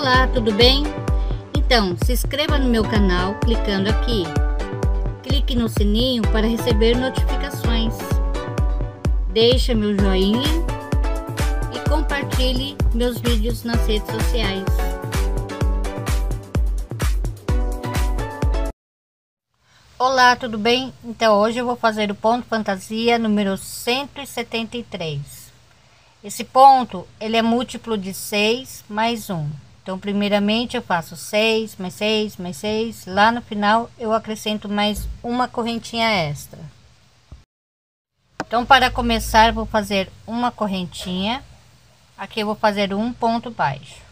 Olá, tudo bem? Então, se inscreva no meu canal clicando aqui. Clique no sininho para receber notificações. Deixe meu joinha e compartilhe meus vídeos nas redes sociais. Olá, tudo bem? Então hoje eu vou fazer o ponto fantasia número 173. Esse ponto, ele é múltiplo de 6 mais 1. Então, primeiramente eu faço 6, mais 6, mais 6. Lá no final eu acrescento mais uma correntinha extra. Então, para começar, vou fazer uma correntinha. Aqui eu vou fazer um ponto baixo.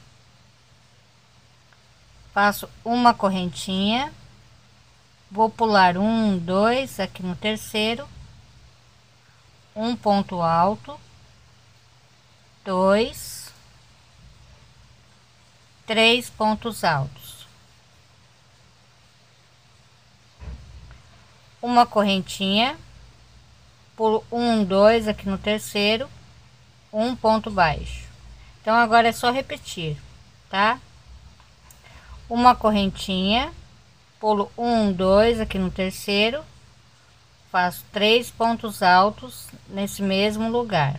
Faço uma correntinha vou pular um, dois aqui no terceiro, um ponto alto, dois, três pontos altos, uma correntinha, pulo um, dois aqui no terceiro, um ponto baixo. Então agora é só repetir, tá? Uma correntinha pulo um, dois aqui no terceiro, faço três pontos altos nesse mesmo lugar.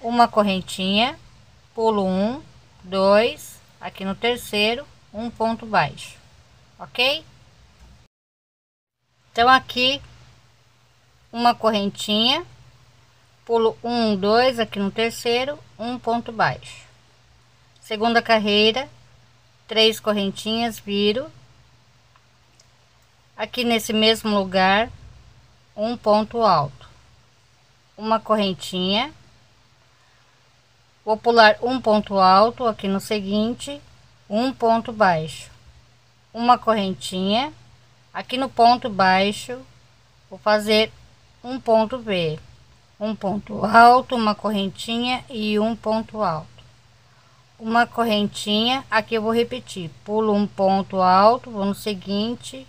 Uma correntinha, pulo um, dois, aqui no terceiro, um ponto baixo, ok? Então aqui uma correntinha, pulo um, dois aqui no terceiro, um ponto baixo. Segunda carreira, três correntinhas, viro, aqui nesse mesmo lugar, um ponto alto, uma correntinha, vou pular um ponto alto aqui no seguinte, um ponto baixo, uma correntinha, aqui no ponto baixo, vou fazer um ponto V, um ponto alto, uma correntinha e um ponto alto. Uma correntinha aqui eu vou repetir pulo um ponto alto vou no seguinte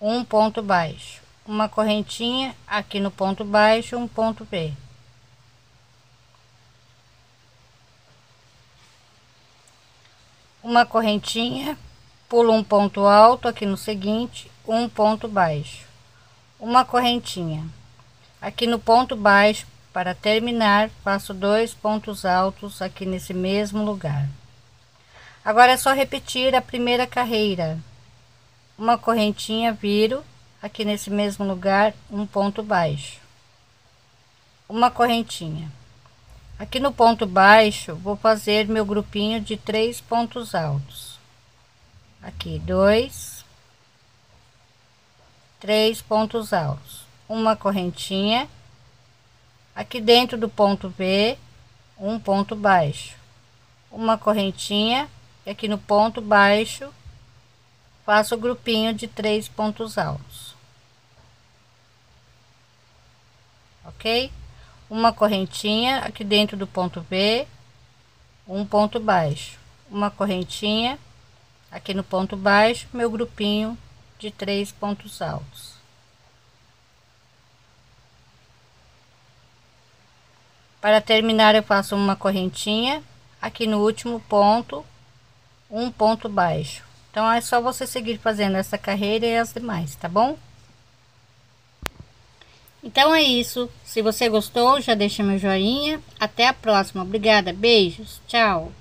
um ponto baixo. Uma correntinha aqui no ponto baixo um ponto B uma correntinha pulo um ponto alto aqui no seguinte um ponto baixo uma correntinha aqui no ponto baixo para terminar, faço dois pontos altos aqui nesse mesmo lugar. Agora é só repetir a primeira carreira. Uma correntinha, viro aqui nesse mesmo lugar, um ponto baixo. Uma correntinha. Aqui no ponto baixo, vou fazer meu grupinho de três pontos altos. Aqui, dois, três pontos altos. Uma correntinha. Aqui dentro do ponto V um ponto baixo. Uma correntinha. E aqui no ponto baixo faço o grupinho de três pontos altos. Ok uma correntinha aqui dentro do ponto V um ponto baixo uma correntinha aqui no ponto baixo meu grupinho de três pontos altos Para terminar, eu faço uma correntinha aqui no último ponto, um ponto baixo. Então, é só você seguir fazendo essa carreira e as demais, tá bom? Então é isso. Se você gostou, já deixa meu joinha. Até a próxima. Obrigada. Beijos. Tchau.